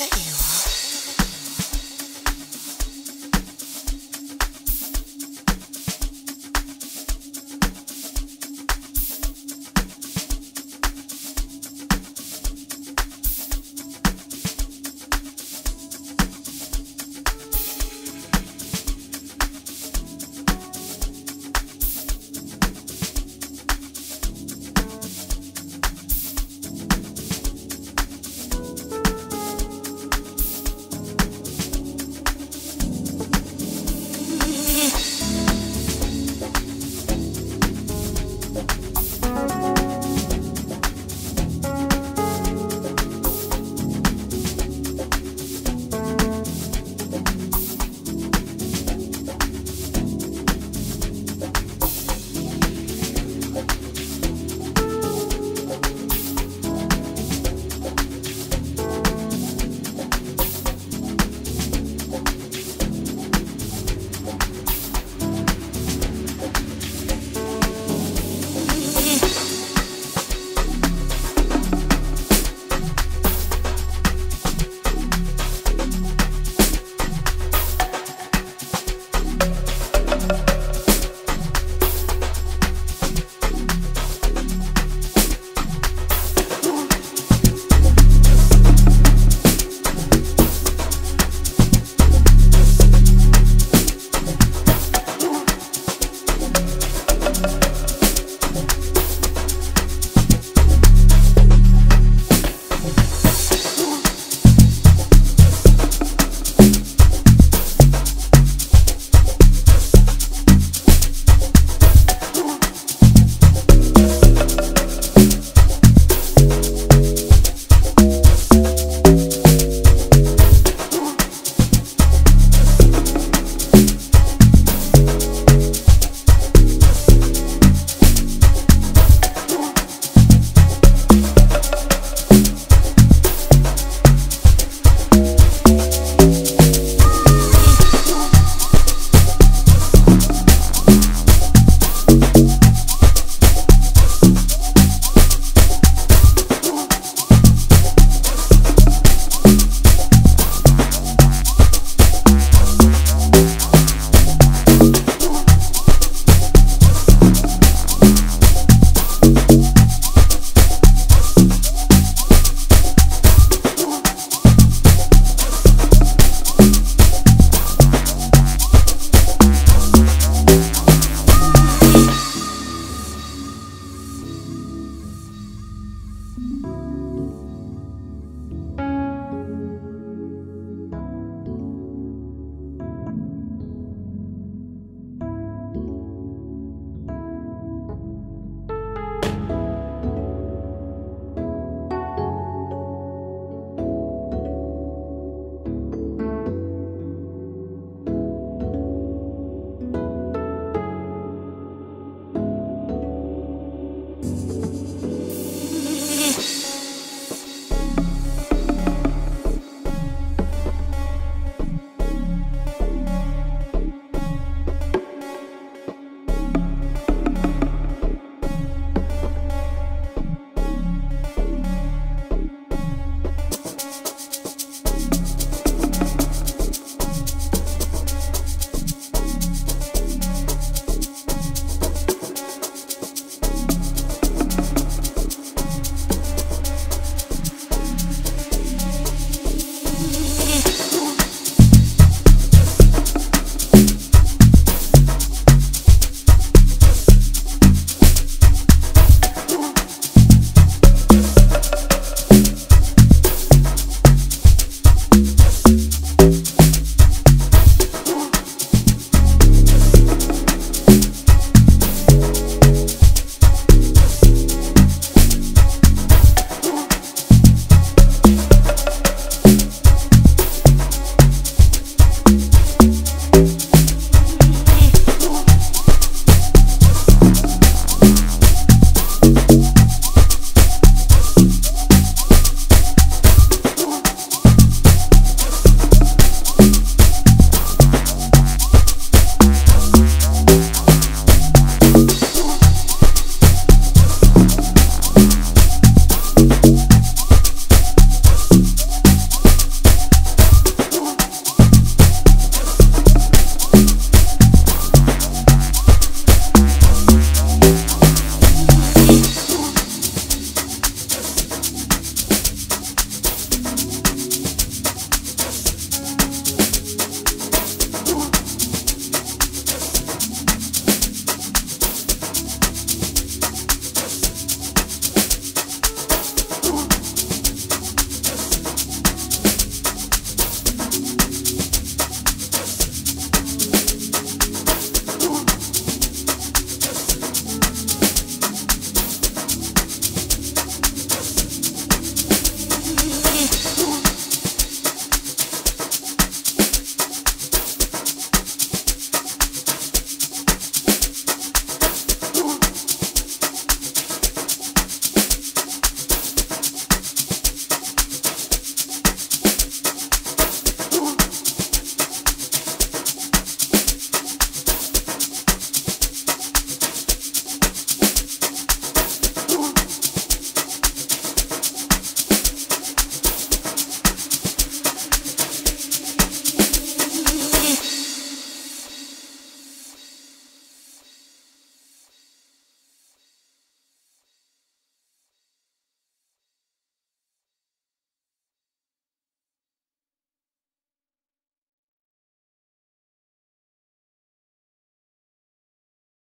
you